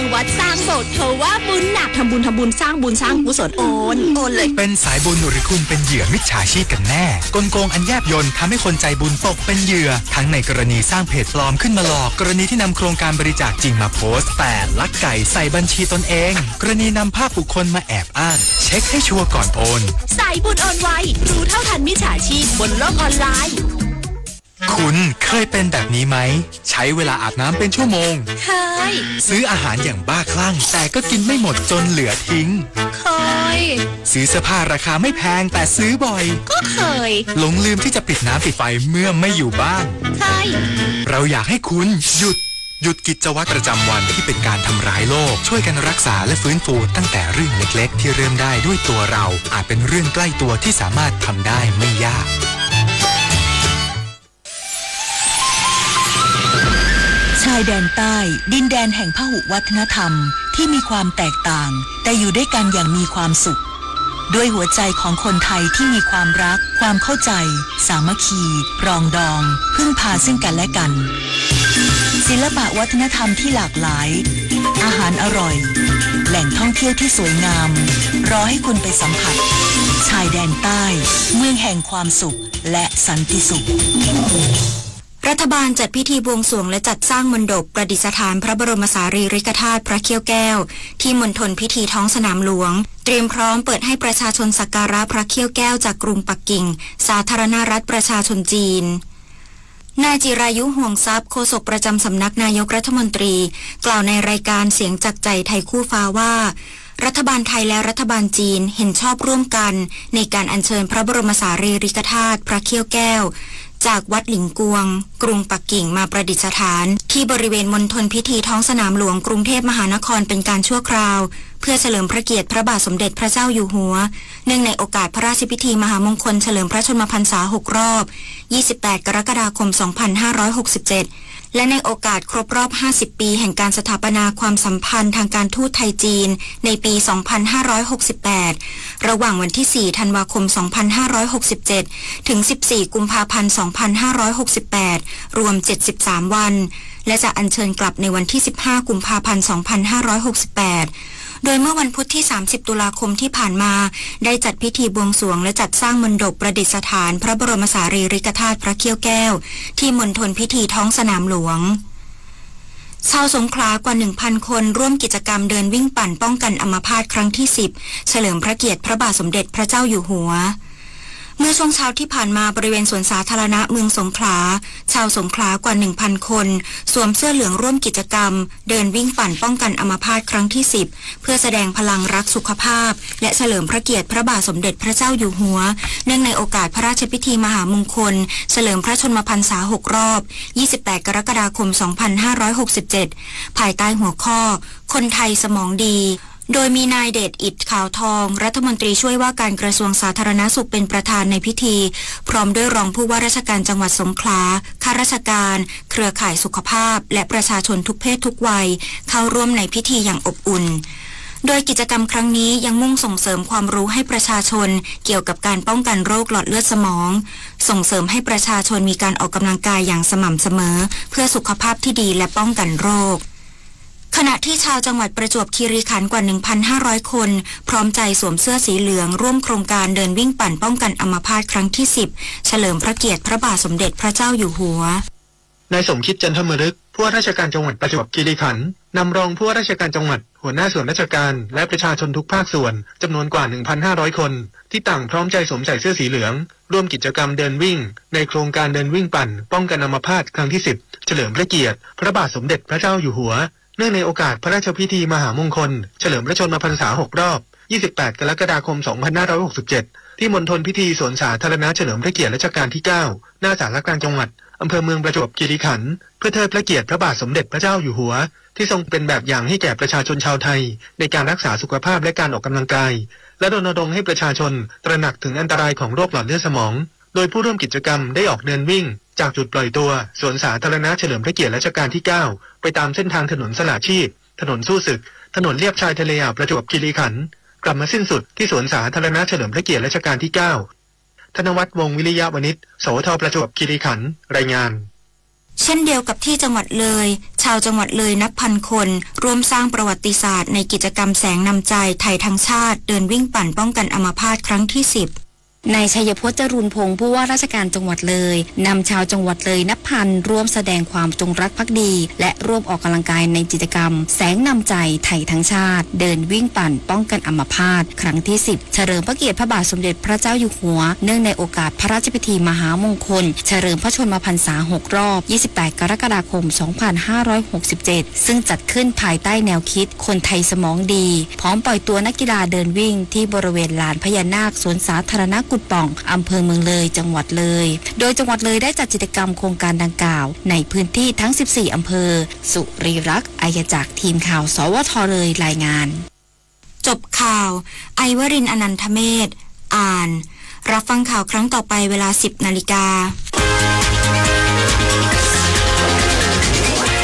างวัดสร้างโบสถ์เขาว่าบุญหนักทำบุญทำบุญสร้างบุญสร้างกุศลโอนโอนเลย เป็นสายบุญหรือคุณเป็นเหยื่อมิจฉาชีพกันแน่กลโกงอันแยบยนทำให้คนใจบุญตกเป็นเหยื่อ ทั้งในกรณีสร้างเพจปลอมขึ้นมาหลอก กรณีที่นำโครงการบริจาคจริงมาโพสต์ แต่ลักไก่ใส่บัญชีตนเอง กรณีนำภาพบุคคลมาแอบอ้าง เช็คให้ชัวร์ก่อนโอน สายบุญโอนไวรู้เท่าทันมิจฉาชีพบนโลกออนไลน์ คุณเคยเป็นแบบนี้ไหม ใช้เวลาอาบน้ำเป็นชั่วโมง เคย ซื้ออาหารอย่างบ้าคลั่ง แต่ก็กินไม่หมดจนเหลือทิ้ง เคย ซื้อเสื้อผ้าราคาไม่แพงแต่ซื้อบ่อย ก็เคย หลงลืมที่จะปิดน้ำปิดไฟเมื่อไม่อยู่บ้าน เคย เราอยากให้คุณหยุดหยุดกิจวัตรประจำวันที่เป็นการทำร้ายโลก ช่วยกันรักษาและฟื้นฟูตั้งแต่เรื่องเล็ก ๆ ที่เริ่มได้ด้วยตัวเรา อาจเป็นเรื่องใกล้ตัวที่สามารถทำได้ไม่ยากายแดนใต้ ดินแดนแห่งพหุวัฒนธรรมที่มีความแตกต่าง แต่อยู่ด้วยกันอย่างมีความสุข ด้วยหัวใจของคนไทยที่มีความรัก ความเข้าใจ สามัคคีปรองดอง พึ่งพาซึ่งกันและกัน ศิลปะวัฒนธรรมที่หลากหลาย อาหารอร่อย แหล่งท่องเที่ยวที่สวยงาม รอให้คุณไปสัมผัส ชายแดนใต้ เมืองแห่งความสุขและสันติสุข รัฐบาลจัดพิธีบวงสรวงและจัดสร้างมณฑปประดิษฐานพระบรมสารีริกธาตุพระเขี้ยวแก้ว ที่มณฑลพิธีท้องสนามหลวง เตรียมพร้อมเปิดให้ประชาชนสักการะพระเขี้ยวแก้วจากกรุงปักกิ่ง สาธารณรัฐประชาชนจีนนายจิรายุห่วงทรัพย์โฆษกประจำสำนักนายกรัฐมนตรี กล่าวในรายการเสียงจากใจไทยคู่ฟ้าว่า รัฐบาลไทยและรัฐบาลจีนเห็นชอบร่วมกัน ในการอัญเชิญพระบรมสารีริกธาตุพระเขี้ยวแก้ว จากวัดหลิงกวง กรุงปักกิ่งมาประดิษฐาน ที่บริเวณมณฑลพิธีท้องสนามหลวงกรุงเทพมหานครเป็นการชั่วคราว เพื่อเฉลิมพระเกียรติพระบาทสมเด็จพระเจ้าอยู่หัว เนื่องในโอกาสพระราชพิธีมหามงคลเฉลิมพระชนมพรรษา 6 รอบ 28 กรกฎาคม 2567 และในโอกาสครบรอบ 50 ปีแห่งการสถาปนาความสัมพันธ์ทางการทูตไทยจีนในปี 2568 ระหว่างวันที่ 4 ธันวาคม 2567 ถึง 14 กุมภาพันธ์ 2568 รวม 73 วัน และจะอัญเชิญกลับในวันที่ 15 กุมภาพันธ์ 2568 โดยเมื่อวันพุธที่ 30 ตุลาคมที่ผ่านมา ได้จัดพิธีบวงสรวงและจัดสร้างมณฑปประดิษฐาน พระบรมสารีริกธาตุพระเขี้ยวแก้ว ที่มณฑลพิธีท้องสนามหลวงชาวสงขลากว่า 1,000 คนร่วมกิจกรรมเดินวิ่งปั่นป้องกันอัมพาตครั้งที่ 10 เฉลิมพระเกียรติพระบาทสมเด็จพระเจ้าอยู่หัว เมื่อช่วงเช้าที่ผ่านมาบริเวณสวนสาธารณะเมืองสงขลา ชาวสงขลากว่า 1,000 คน สวมเสื้อเหลืองร่วมกิจกรรม เดินวิ่งปั่นป้องกันอัมพาตครั้งที่ 10 เพื่อแสดงพลังรักสุขภาพ และเฉลิมพระเกียรติพระบาทสมเด็จพระเจ้าอยู่หัว เนื่องในโอกาสพระราชพิธีมหามงคล เฉลิมพระชนมพรรษา 6 รอบ 28 กรกฎาคม 2567 ภายใต้หัวข้อ คนไทยสมองดี โดยมีนายเดชอิดขาวทอง รัฐมนตรีช่วยว่าการกระทรวงสาธารณสุขเป็นประธานในพิธี พร้อมด้วยรองผู้ว่าราชการจังหวัดสงขลาข้าราชการ เครือข่ายสุขภาพ และประชาชนทุกเพศทุกวัย เข้าร่วมในพิธีอย่างอบอุ่นโดยกิจกรรมครั้งนี้ยังมุ่งส่งเสริมความรู้ให้ประชาชน เกี่ยวกับการป้องกันโรคหลอดเลือดสมอง ส่งเสริมให้ประชาชนมีการออกกำลังกายอย่างสม่ำเสมอ เพื่อสุขภาพที่ดีและป้องกันโรค ขณะที่ชาวจังหวัดประจวบคีรีขันธ์กว่า 1,500 คน พร้อมใจสวมเสื้อสีเหลือง ร่วมโครงการเดินวิ่งปั่นป้องกันอัมพาตครั้งที่ 10 เฉลิมพระเกียรติพระบาทสมเด็จพระเจ้าอยู่หัวนายสมคิดจันทมฤกผู้ว่าราชการจังหวัดประจวบคีรีขันธ์นำรองผู้ว่าราชการจังหวัด หัวหน้าส่วนราชการ และประชาชนทุกภาคส่วนจำนวนกว่า 1,500 คน ที่ต่างพร้อมใจสวมใส่เสื้อสีเหลือง ร่วมกิจกรรมเดินวิ่ง ในโครงการเดินวิ่งปั่น ป้องกันอัมพาตครั้งที่ 10 เฉลิมพระเกียรติ พระบาทสมเด็จพระเจ้าอยู่หัว เนื่องในโอกาสพระราชพิธีมหามงคล เฉลิมพระชนมพรรษา 6 รอบ 28 กรกฎาคม 2567 ที่มณฑลพิธีสวนสาธารณะเฉลิมพระเกียรติรัชกาลที่ 9 หน้าสารกลางจังหวัด อำเภอเมืองประจวบคีรีขันธ์เพื่อเทิดพระเกียรติพระบาทสมเด็จพระเจ้าอยู่หัว ที่ทรงเป็นแบบอย่างให้แก่ประชาชนชาวไทย ในการรักษาสุขภาพและการออกกำลังกาย และรณรงค์ให้ประชาชนตระหนักถึงอันตรายของโรคหลอดเลือดสมอง โดยผู้ร่วมกิจกรรมได้ออกเดินวิ่ง จากจุดปล่อยตัวสวนสาธารณะเฉลิมพระเกียรติรัชกาลที่ 9 ไปตามเส้นทางถนนสละชีพ ถนนสู้ศึก ถนนเลียบชายทะเลอ่าวประจวบคีรีขันธ์กลับมาสิ้นสุดที่สวนสาธารณะเฉลิมพระเกียรติรัชกาลที่ 9 ธนวัฒน์วงวิริยะวณิชสวทประจวบคีรีขันธ์รายงาน เช่นเดียวกับที่จังหวัดเลย ชาวจังหวัดเลยนับพันคนร่วมสร้างประวัติศาสตร์ในกิจกรรมแสงนำใจไทยทั้งชาติ เดินวิ่งปั่นป้องกันอัมาพาตครั้งที่ 10 นายชัยพจน์จรุนพงศ์ผู้ว่าราชการจังหวัดเลยนำชาวจังหวัดเลยนับพันร่วมแสดงความจงรักภักดี และร่วมออกกำลังกายในกิจกรรม แสงนำใจไทยทั้งชาติ เดินวิ่งปั่นป้องกันอัมพาตครั้งที่ 10 เฉลิมพระเกียรติพระบาทสมเด็จพระเจ้าอยู่หัว เนื่องในโอกาสพระราชพิธีมหามงคล เฉลิมพระชนมพรรษา 6 รอบ 28 กรกฎาคม 2567 ซึ่งจัดขึ้นภายใต้แนวคิด คนไทยสมองดี พร้อมปล่อยตัวนักกีฬาเดินวิ่งที่บริเวณลานพญานาคสวนสาธารณะกุดป่องอำเภอเมืองเลย จังหวัดเลย โดยจังหวัดเลยได้จัดกิจกรรมโครงการดังกล่าว ในพื้นที่ทั้ง 14 อำเภอ สุริรักษ์อายจากทีมข่าว สวทเลยรายงาน จบข่าว ไอวรินอนันทเมศอ่าน รับฟังข่าวครั้งต่อไปเวลา 10 นาฬิกา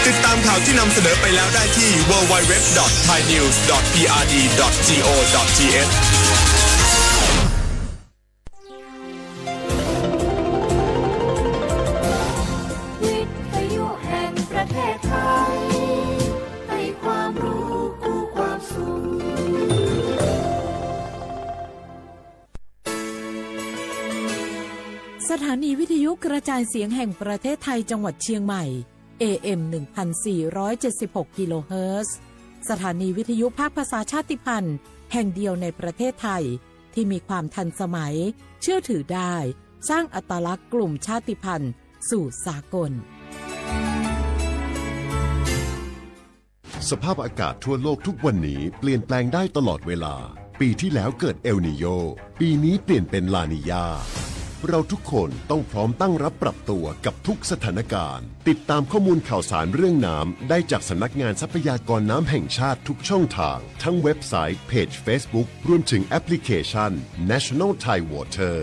ติดตามข่าวที่นำเสนอไปแล้วได้ที่ www.thainews.prd.go.th นีวิทยุกระจายเสียงแห่งประเทศไทยจังหวัดเชียงใหม่ AM 1476 กิโลเฮิรตซ์ สถานีวิทยุภาคภาษาชาติพันธุ์ แห่งเดียวในประเทศไทย ที่มีความทันสมัย เชื่อถือได้ สร้างอัตลักษณ์กลุ่มชาติพันธุ์ สู่สากล สภาพอากาศทั่วโลกทุกวันนี้เปลี่ยนแปลงได้ตลอดเวลา ปีที่แล้วเกิดเอลนิโย ปีนี้เปลี่ยนเป็นลานิยา เราทุกคนต้องพร้อมตั้งรับปรับตัวกับทุกสถานการณ์ ติดตามข้อมูลข่าวสารเรื่องน้ำได้จากสำนักงานทรัพยากรน้ำแห่งชาติทุกช่องทาง ทั้งเว็บไซต์เพจ Facebook รวมถึงแอปพลิเคชัน National Thai Water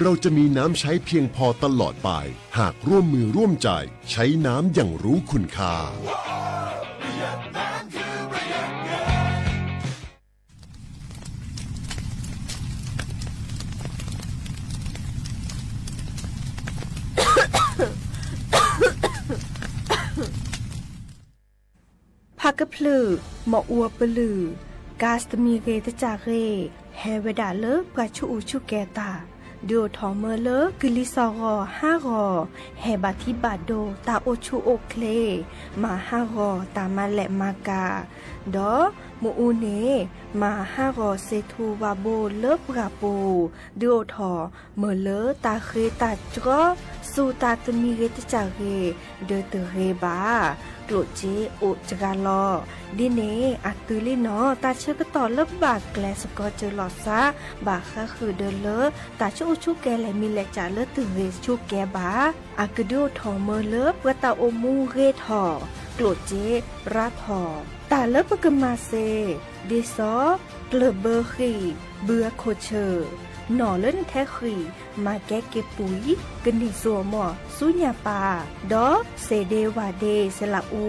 เราจะมีน้ำใช้เพียงพอตลอดไป หากร่วมมือร่วมใจ ใช้น้ำอย่างรู้คุณค่า พักกะพลือหมออัวปลือกาสตมีเกตจาเรเฮเวดาเลปะชูอูชูแกตาดูทอมเมเลกลิซอรอห้ารอเฮบาทิบาโดตาโอชูโอเคลมาห้ารอตามาแหละมากาดอมูอูเนมาห้ารอเซทูวาโบเลปราปูดูทอเมเลตาเคตาจร สูตาตมีเกตจาเรเดเตเรบาโกลุจีโอจกาลอดิเนอัตุลินอตาเชก็ต่อเลิบบากแกลสกอเจอหลอดซาบากค่ะคือเดินเลอตาชูชูแกแลมีแลจาเลตึงเรชูแกบาอากดูทอเมเลเวตาโอมูเรทอโกลุจีราทอตาเลิบกมาเซดิซอเกลเบอร์คีเบือโคเชอร์ หน่อเล่นแท้ขีมาแก้เก็บปุ๋ยกันดิสัวหมอสุญญาปาดอเซเดวาเดสละอู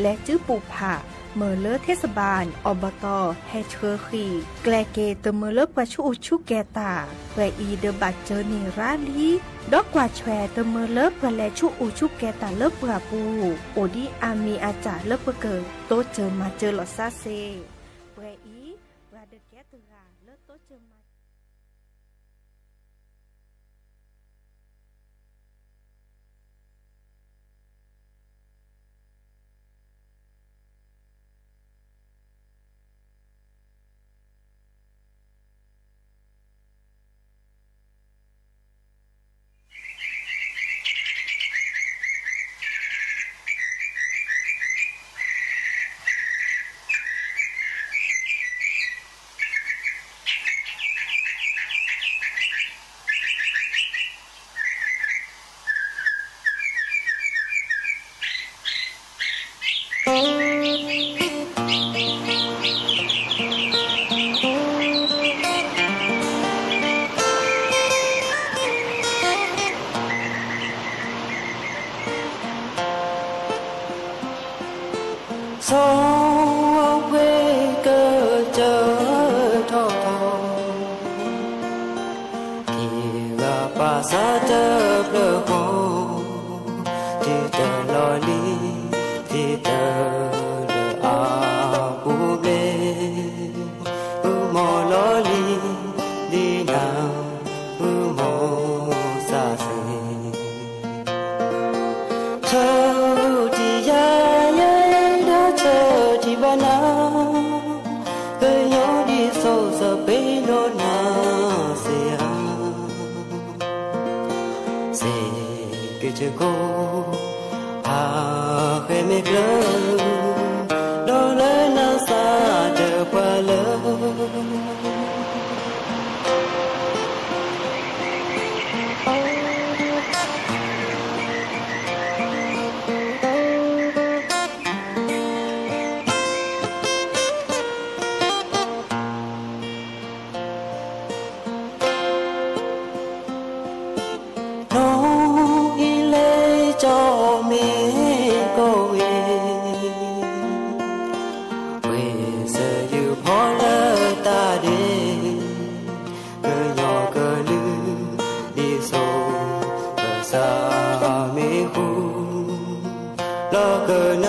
และจื้อปูผาเมอเลอเทศบาล อบตแฮเชอร์คีแกลเกตเมอเลกว่าชูชูแกตาแวอีเดบัตเจอนีราลีดอกกว่าแชร์เตเมอเลกว่าแลชูอูชูแกตาเลิกปราปู โอดีอามีอาจารเลิกเกิดโตเจอมาเจอหลอซาเซ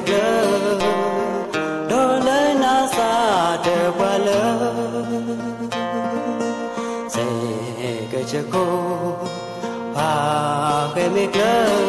go dole your sa de bala. Se ke chko pa ke me glow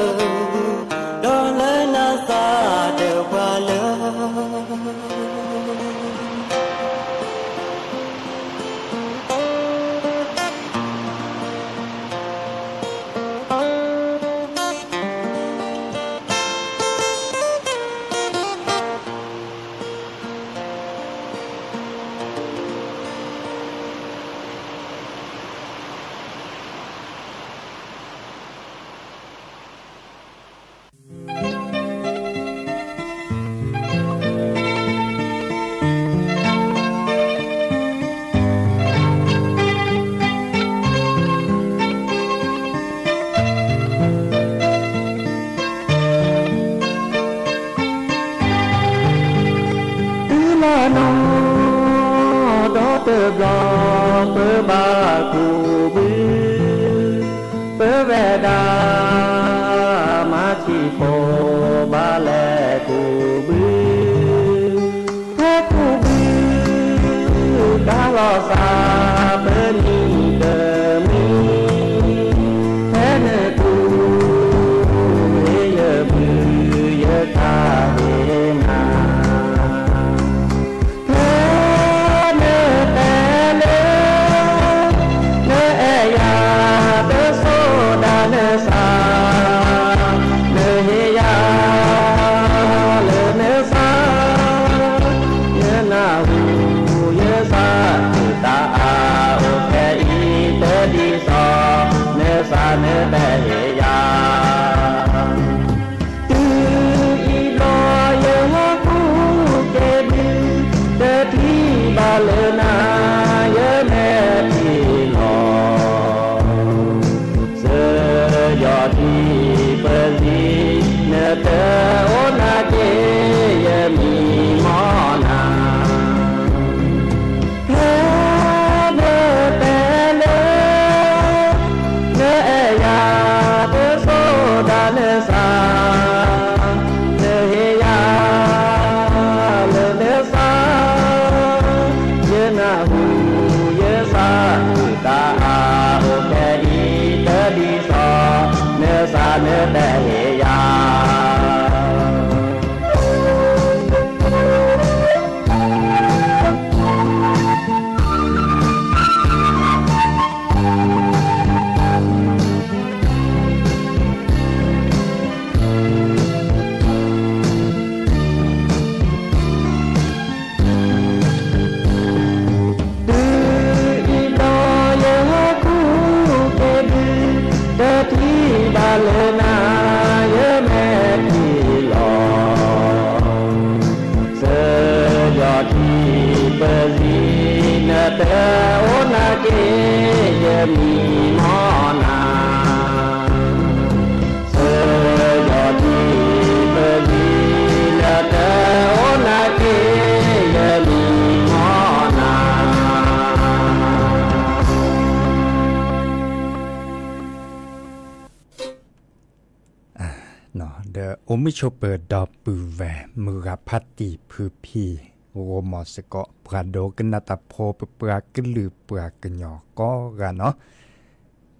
โชเปิดดอปือแวมือกพัตติพือพีโรมอสกะปราโดกันนาตาโพเปลือกลือเปลือกกันหยอก็กันเนาะ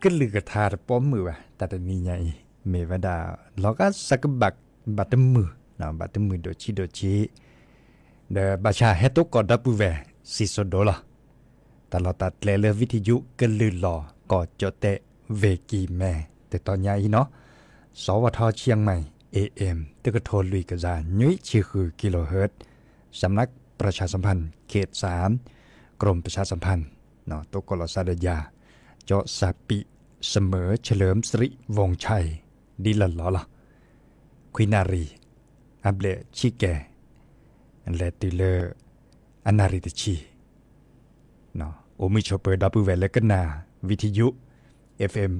กลือกระทาป้อมมือว่ะแต่นี่ไงเมวดาเราก็สักบักบัตมือนะบัตมือโดชิโดชิเดบาชาเฮตุกอดับแวสิสโดละแต่เราตัดเลเลวิทยุกันลือหลอก่อจเตเวกีแม่แต่ตอนใหญ่เนาะสวทเชียงใหม่ AM ตึกโทรลุยกระจายุ้ยชื่อคือกิโลเฮิรตสำนักประชาสัมพันธ์เขต 3 กรมประชาสัมพันธ์เนาะตกลสาดยา เจาะสาปิเสมอเฉลิมสริวงชัยดีละล้อละคุยนารี อับเลชิแกอันเลติเลอนาริตชีเนาะโอมิชอเปอร์ดับเบิลเวลกันนา วิทยุ FM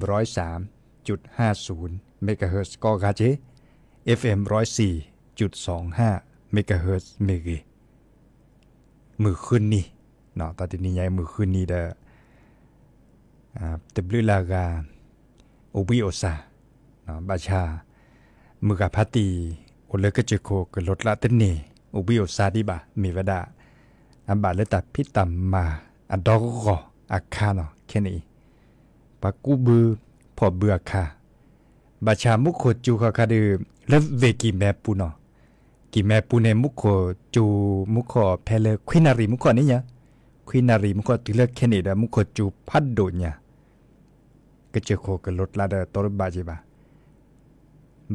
103.50เมกะเฮิรตซ์ก็กาเจ FM 104.25เมกะเฮิรตซ์เมกมือขึ้นนี่เนาะตอนนี้ยายมือขึ้นนี่เด้ออ่าตบลือลากาโอบิโอซาเนาะบาชามือกับพัตีโอเลกเจโคกลดละเตนเนโอบิโอซาดิบามีวดาอันบาเลตัดพิตัมมาอันดอกก็อาคาเนาะแค่นี้ปากูบือพอเบื่อค่ะบาชามุขจูคาคาดือ เลเวกิแมปูเนาะกิแมปูเนมุขโจูมุขเพลควินารีมุขนี่เนี่ยควินารีมุขติเลแค่นี้ดามุขโจูพัดโดเนี่ยก็เจอโคกลดละเดตรบาจิบา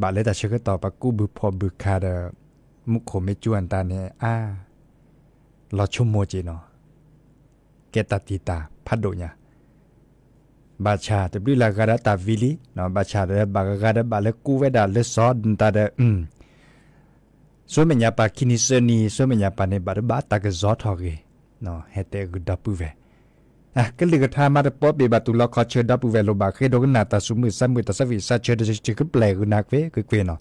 บาเลตาเชกต่อปากูบือพอบือคาเดมุขไม่จวนตาเนี่ยอ่าลอชุมโมจีเนาะเกตติตาพัดโดเนี่ย บาชาตบลิลากาดาตาวิลีเนาะบาชาเดบากากาดาบาเลกูเวดาเลซอดตาเดอืมส่วนเมียปาคินิเซนีส่วนเมียปาเนบาดบาตากซอทอกีเนาะเฮเตกดับปูเวอ่ะก็เลยก็ทามาเดปอบเบบาตุลอคอเชดับปูเวโลบาเคโดกนาตาสุมือซัมือตาสวิซาเชดจิกแปลกนักเวคือเกวเนาะ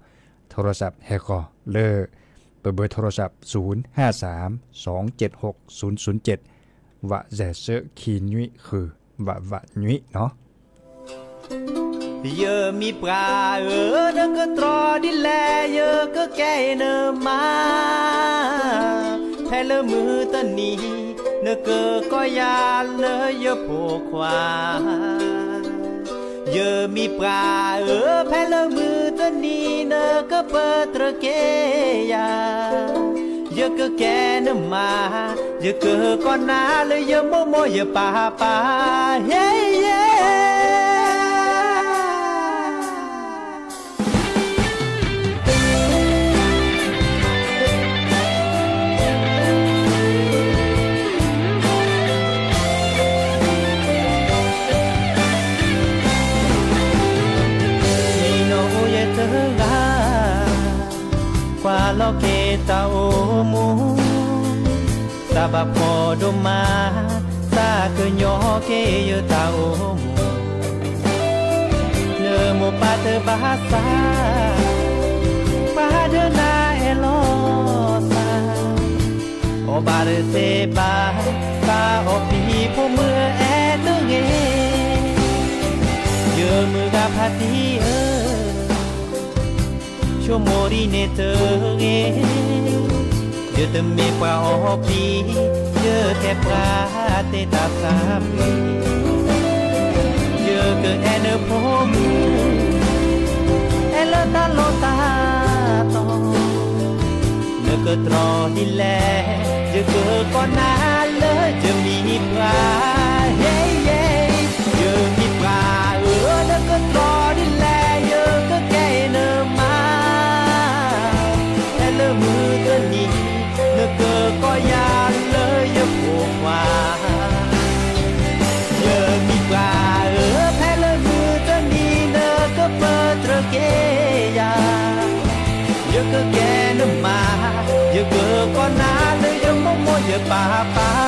โทรศัพท์เฮคอเลเปิดเบอร์โทรศัพท์ 053 276 007วะแจเซคีนุยคือ วะวะนุยเนาะ Giờ mi pra ở đó có trò đi lẹ giờ có cái nơ mà thay lơ mưa tân ni nơ cơ có ya lơ giờ phô khoa giờ mi pra ở thay lơ mưa tân ni nơ có bơ trơ kê ya giờ cứ kẻ nơ mà, giờ cứ con na lấy giờ mô mô giờ pa pa. Yeah yeah mu sa ba po do ma sa ke ta o mu le mo pa ba sa, pa de na e sa. O ba re se ba sa o pi po mu e tu nge yo mu ga pa ti e cho mori ne te nge nhớ tâm mê qua ó phí nhớ thép ra tê ta xa phí nhớ cơ e phố mù e lơ ta lô ta to. Nhớ cơ đi lè, nhớ cơ con na lơ chờ mi pra hey yeah nhớ mi pra ưa nhớ cơ papá.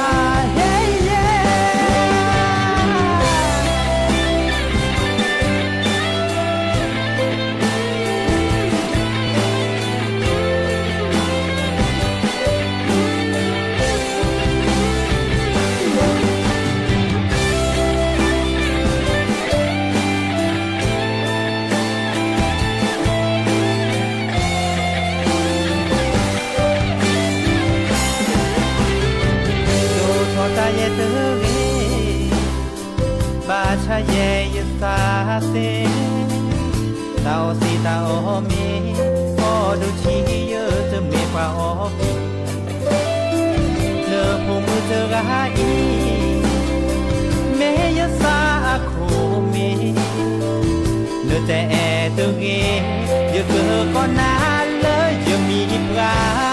せ倒し倒めおどちよつめぱおきเธอผู้มือเธอไรเมยสาคูมีเนื้อแต่ตัวเองอยู่เธอก็นานเลยจะมีปลา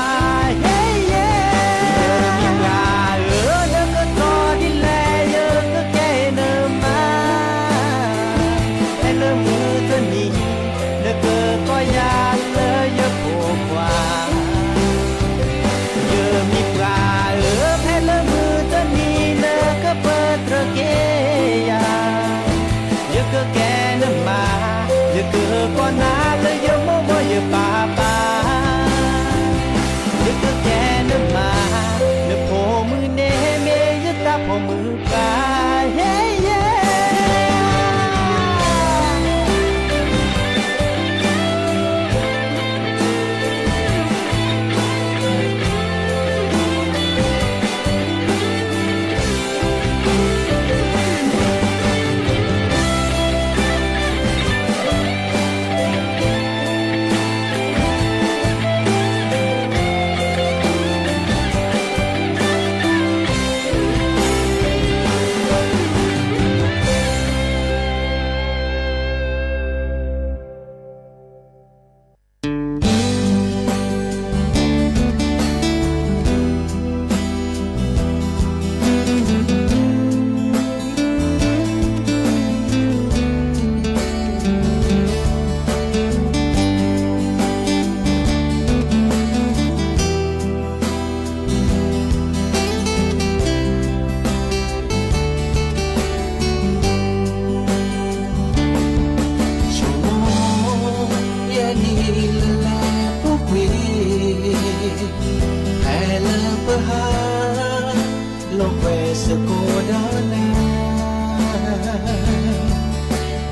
về sự cô đơn em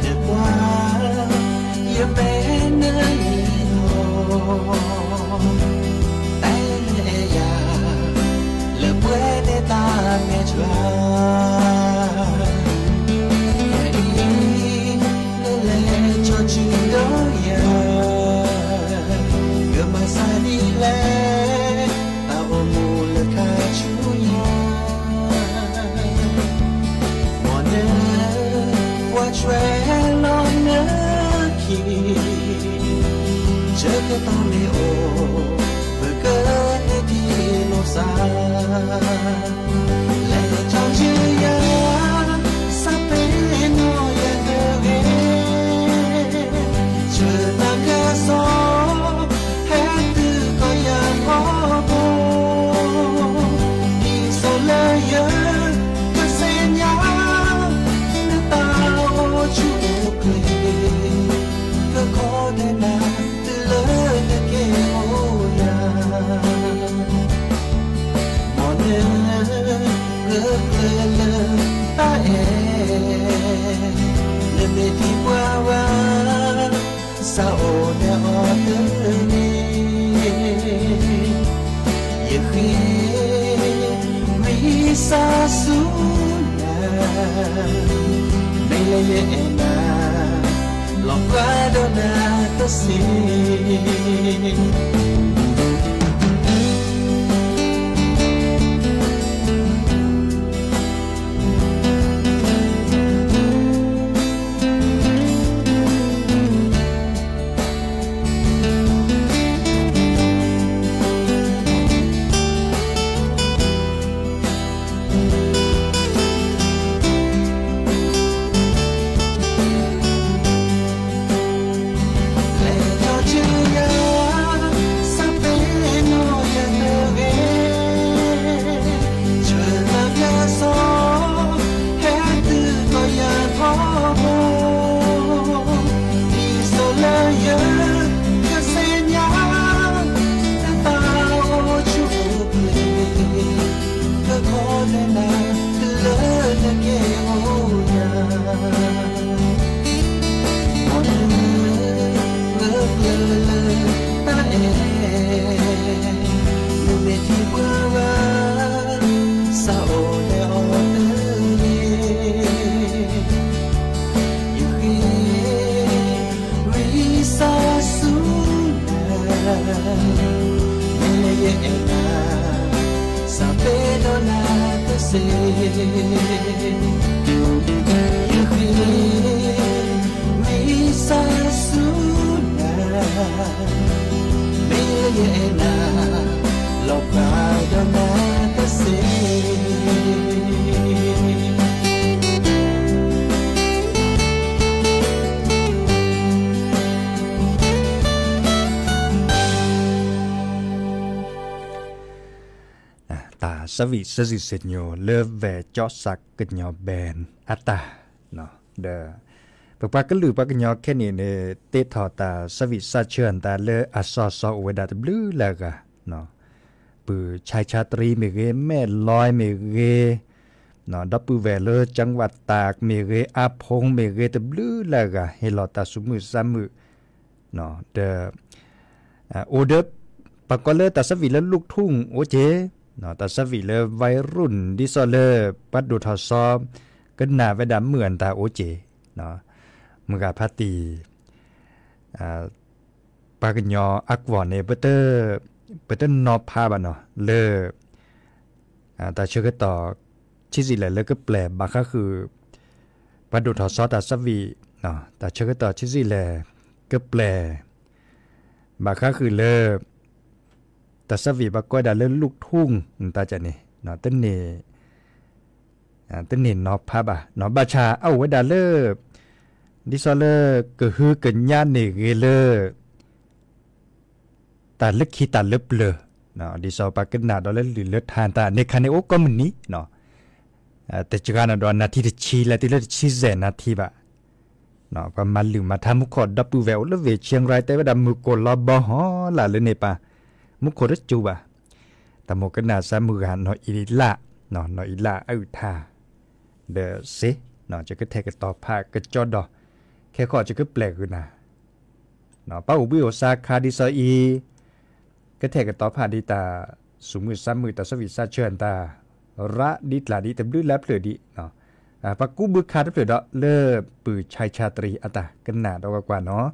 được qua yêu bên nơi hồ. Anh lệ già lời quên để ta nghe chưa Meleye ena Lokwa dona tosin sa vi sa di se nyo le ve cho sak ke nyo ben ata no de pa pa ke lu pa ke nyo ke ni ne te tho ta sa vi sa chen ta le a so so we da blue la ga no pu chai cha tri mi ge me loi mi ge nó đắp bư về lơ chẳng vật ta mì ghê áp phong mì ghê tập lư là gà. Hê lọ ta sụ mư xa mư nó đờ. À, ô đớp, bà có lơ ta sắp vì lơ lúc thung ô chế เนาะแต่สวีเลวัยรุ่นดิซอเลปัดดูทอซอมก็หนาไปดำเหมือนตาโอเจเนาะมือกาพัตีอ่าปากญออักวอนเนเปเตอร์เปเตอร์นอพาบะเนาะเลอ่าแต่เชื่อก็ต่อชิสิเลเลก็แปลบางก็คือปัดดูทอซอตาสวีเนาะแต่เชื่อก็ต่อชิสิเลก็แปลบางก็คือเล แต่สวีบก็ได้เล่นลูกทุ่งตาจะนี่เนาะต้นนี่ต้นนี่นอพาบะนอบาชาเอาไว้ดาเลอดิซอเลอก็ฮือกันญาเนเกเลอตาลึกขีตาเล็บเลอเนาะดิซอปากันนาดอเลหรือเลทานตาในคันในโอก็มันนี้เนาะแต่จกันดอนนาทีที่ชีและที่เลชีเซนาทีบะเนาะประมาณลืมมาทำมุขอดับปูแววแล้วเวเชียงรายแต่ว่าดำมือกลอบฮอลาเลยเนปา มุขรจูบะแต่โมกนาสามือหันนออิละนอนออิละเอุทาเดเซนอจะก็เทกต่อพากระจอดอแค่ขอจะก็แปลกอยู่นะนอป้าอุบิโอซาคาดิซอีก็เทกต่อพาดิตาสูมือซ้ำมือตาสวิซาเชิญตาระดิตลาดิตบลื้อแล้วเปลือดิเนาะปักกูบึกคาดเปลือดอเลิบปือชายชาตรีอัตากันหนาดอกกว่าเนาะ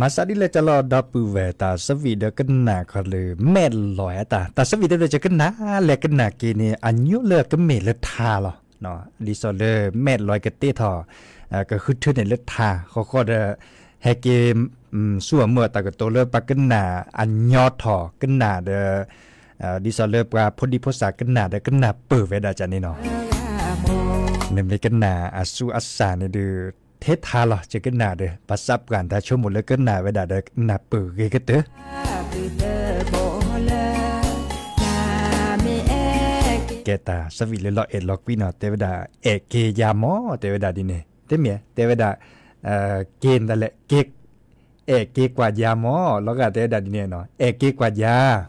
มาซาดิเลจะรอดับปูเวตาสวีเดกันนาคอเลยแม่ลอยตาตาสวีเดจะกันนาแลกันนาเกเนี่อันยุเลก็เมลทาหรอเนาะดิซอเลแม่ลอยกะเตทออ่าก็คือทื่อในเลทาเขาก็เดแฮเกมส่วนเมื่อตากโตเลปากันนาอันยอทอกันนาเดอ่าดิซอเลปาพอดีภาษากันนาเดกันนาเปิดเวดาจันนี่เนาะเนมกันนาอาสุอาสาในดือเทศทาหรอจะกันนาเด้อ thế tha lo cho cái nào được và sắp gần ta cho một lấy cái nào với đã được nà bự cái cái tứ. Kể ta sẽ vì lấy lo ế lo quý nào tế với đã ế kê gia mó tế với đã đi nè. Tế mẹ tế với đã à, kên ta lệ kê ế kê quả gia mó lo gà tế đã đi nè nọ ế kê quả gia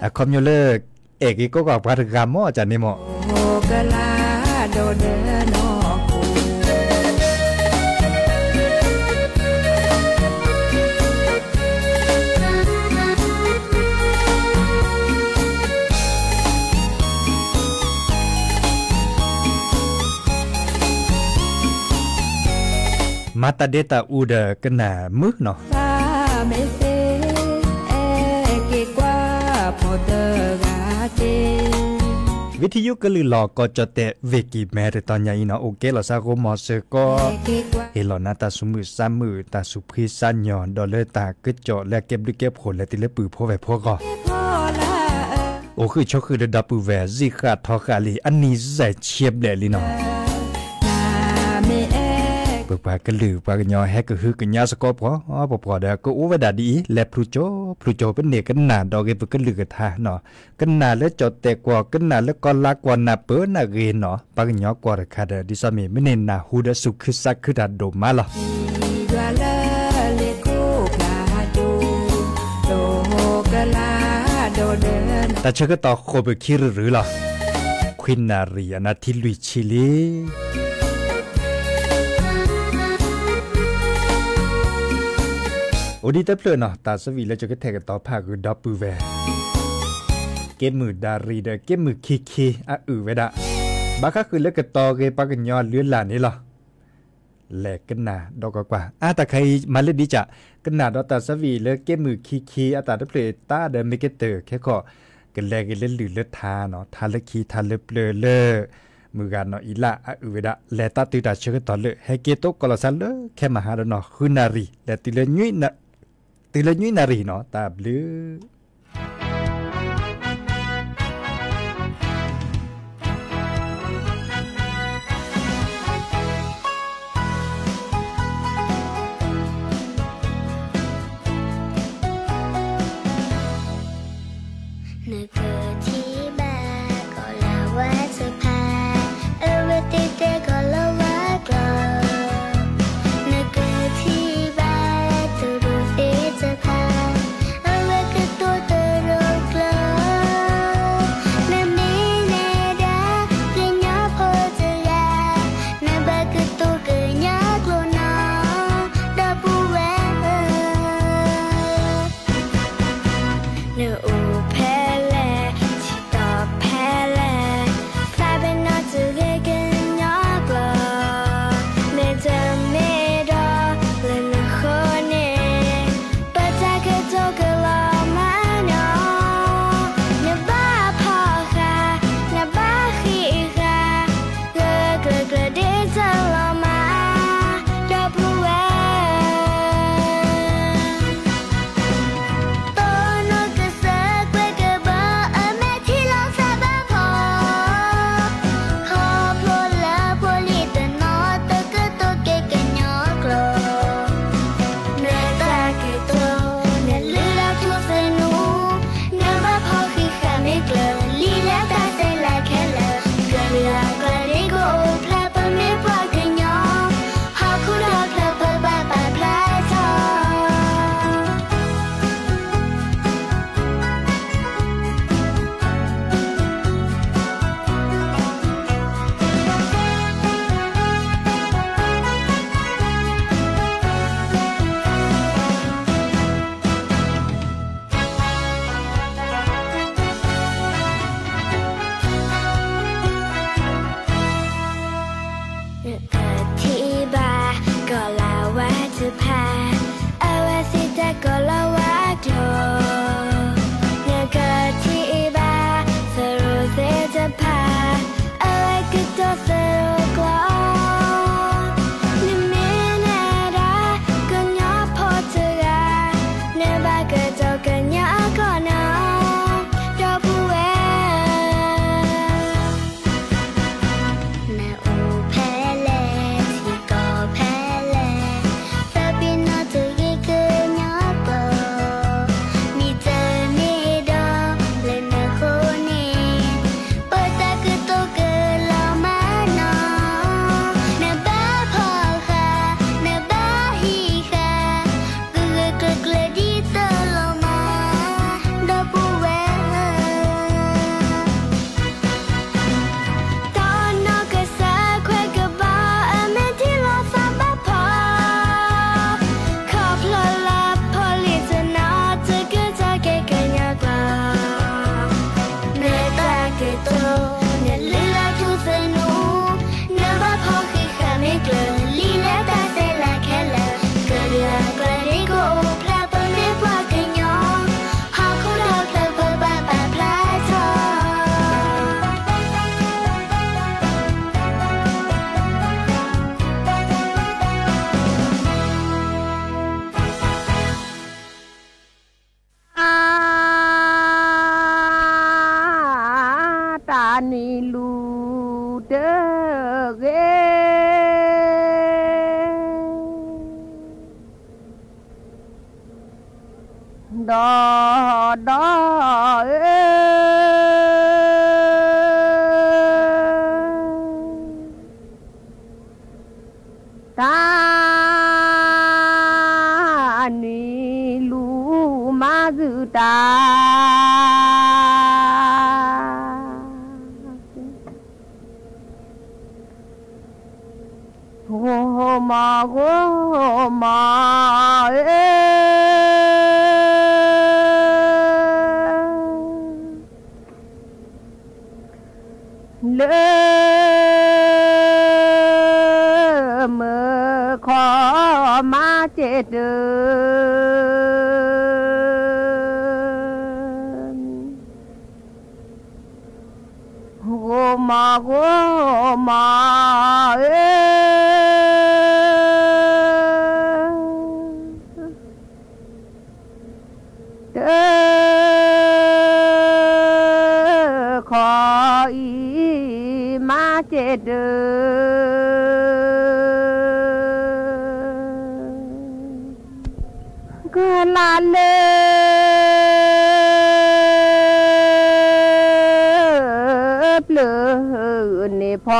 à không nhớ lơ เนเตเมียเตวดาเอ่อเกนตะเลเกกเอกเกกว่ายามอแล้วก็เตวดาดิเนเนาะเอกเกกว่ายา no ko do de ke la ki ya la อะคอมโยเลอร์เอกอีก็ก็ปาถึกามอจันนี่หมอ โอกะลาโดเดนอคู มาตาเดตาอูเดกันนามึกเนาะ วิทยุก็ลือหลอกก็จะเตะเวกิแมรตอนใหญ่เนาะโอเคเราซาโกมอเซก็เฮลอนาตาสุมือซามือตาสุพรีซันยอนดอลเลตากึดเจาะและเก็บดึกเก็บผลและติเลปือพ่อแวพ่อก็พอเอโอ้คือชคือเดดับปือแวซิขาดทอคาลีอันนี้ใส่เชียบแดลลีเนาะนาเมเอ เปิดปากกันลือปากกันยอแฮกก็คือกันยาสกอพออ๋อปอพอเดก็อู้วดาดีและพลูโจพลูโจเป็นเนกันหนาดอกเกปกันลือกันทาเนาะกันหนาแล้วจอดแต่กว่ากันหนาแล้วก็ลากว่านาเปิ้นนาเกเนาะปากกันยอกว่าคาเดดิซามีไม่เนนาฮูดสุคือซักคือดัดโดมาล่ะ ดวลาเลคูพลา โดกะลาโดเดนแต่เชื่อก็ต่อเบคิรหรือยชิลีโอดีแต่เพลินเนาะตาสวีแล้วจะก็แทกกันต่อภาคคือดับปือแวเกมมือดารีเดอเกมมือคีคีอะอือเวดะบาค่ะคือเลิกกันต่อเกปากันยอดเลื่อนหลานนี่หรอแหลกกันหนาดอกกว่าอะแต่ใครมาเล่นดีจะกันหนาดอตาสวีเลิกเกมมือคีคีอะตาดับเพลตาเดมิเกเตอร์แค่ก็กันแลกันเล่นหรือเลือดทาเนาะทาเลือคีทาเลือเปลือเลอมือกันเนาะอีละอะอือเวดะแลตาติดาเชื่อต่อเลยให้เกโตกอลซันเลแค่มาหาเนาะคือนารีแลติเลยุยนะ từ là như nà rồi nó ta lứ da da e Việt Gô mà gô mà Đê khó ý mà chết được.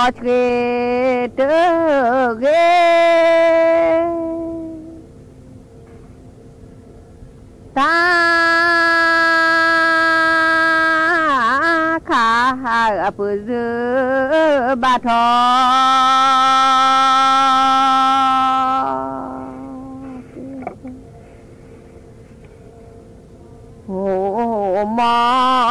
cho ghê tớ ghê. Ta khá ập dư ba thọ hồ mò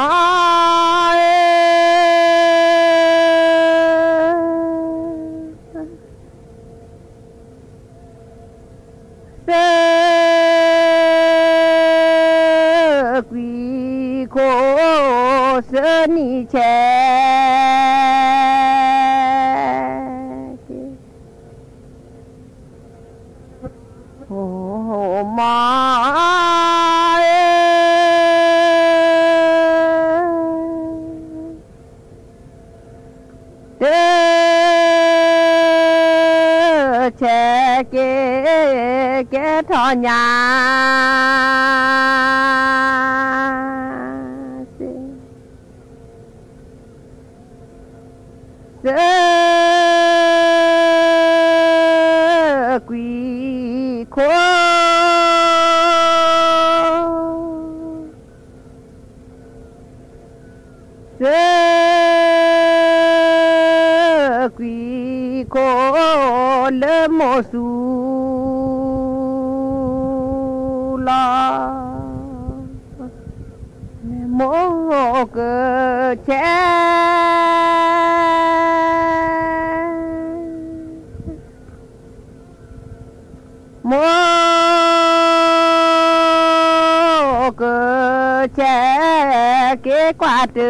thọ nhà. Dơ quỷ khô dơ quỷ khô lơ mô xuống lo. Mô cơ che. Mô cơ che kế quả trừ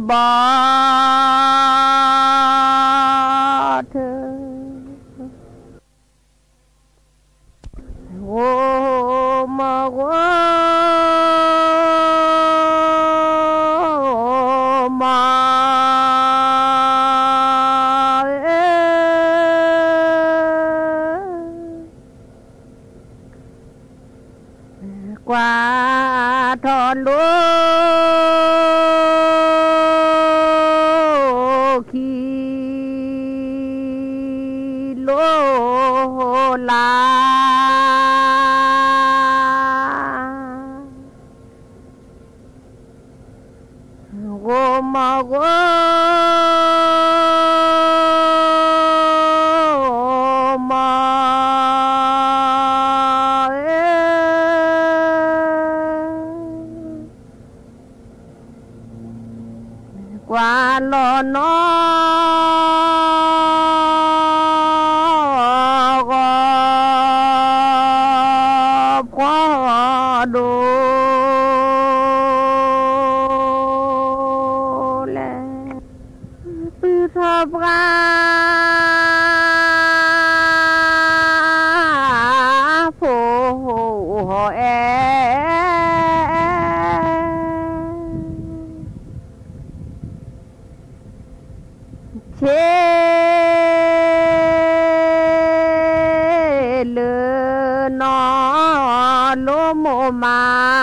Bye.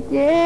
calle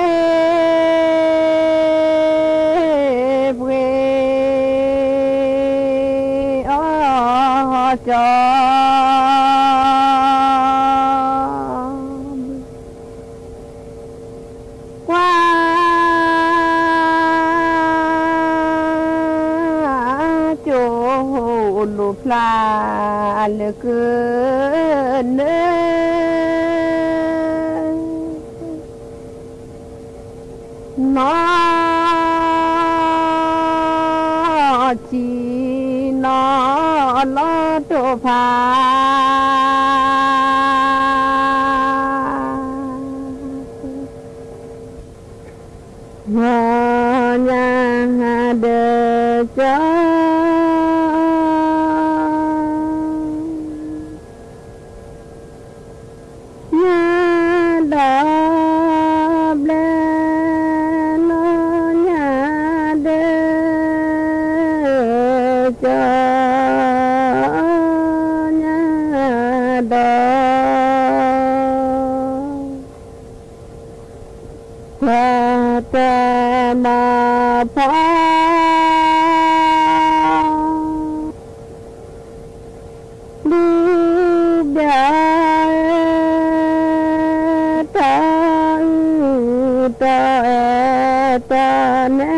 Amen.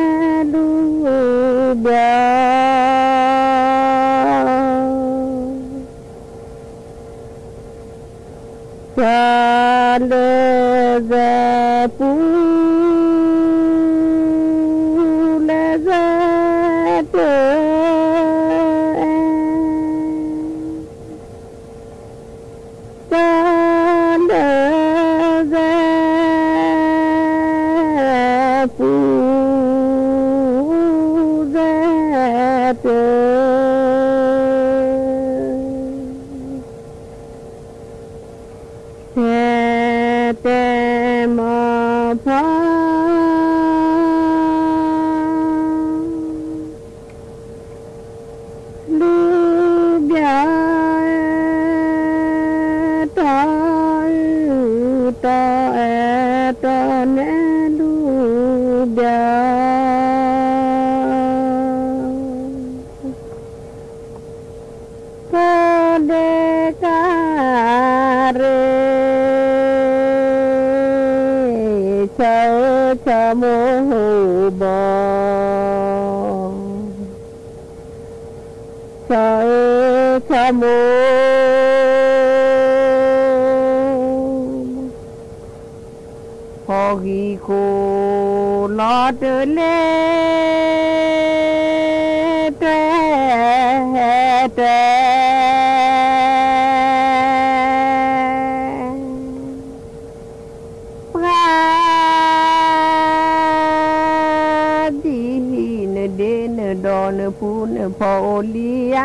đến đòn phun phô lia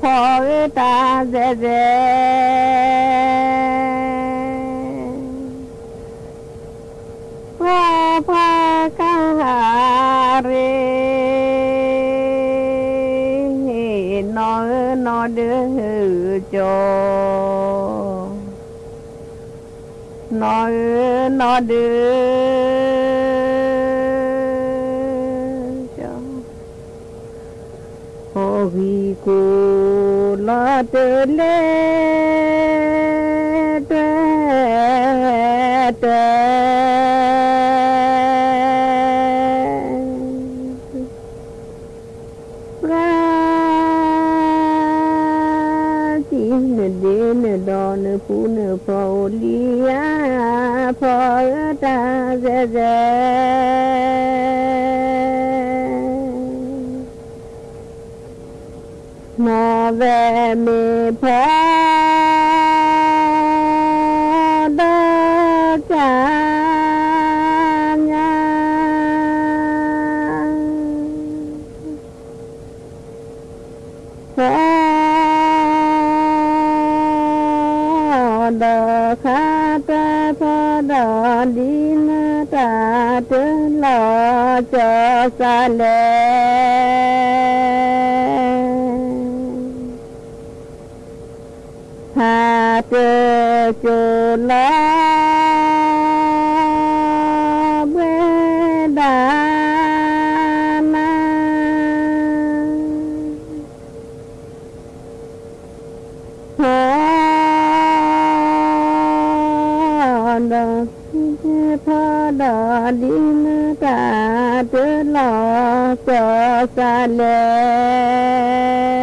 phò ta dễ dễ phà phà ca rê. Nó nó đưa cho nó nó đưa vì cô lo tơ lê tơ tơ đến đòn phụ nữ phò lia phò ta dè dè về mi phá đa cha nha phá đa khá ta phá đa đi na ta tên lo cho xa lệ la bê đà na. Thơ đờ thơ đờ đi cả tứ lo chờ xa lê.